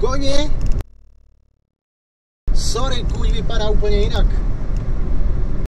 koně. Sorry, kůň vypadá úplně jinak.